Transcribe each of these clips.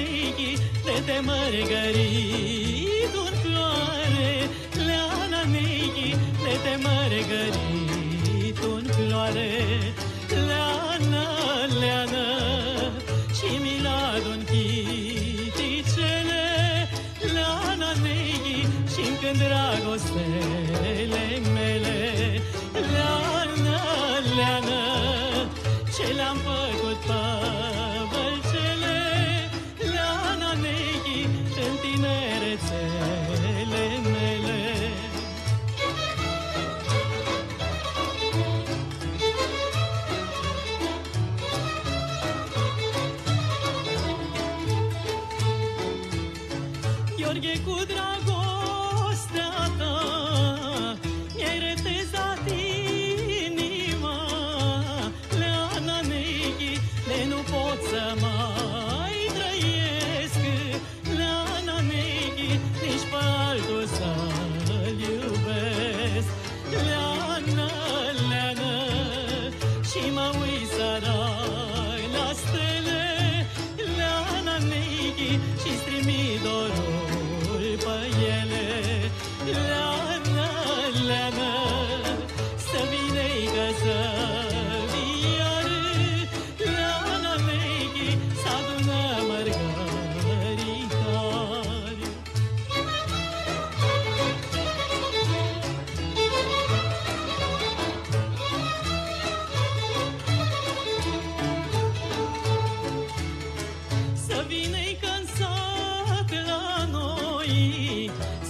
vechi de te mărgărit în floare, leana vechi de te mărgărit în floare, leana, leana și milad un chiticele, leana vechi și când dragostele mele, leana, leana ce le-am făcut. Gheorghe, cu dragostea ta.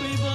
people.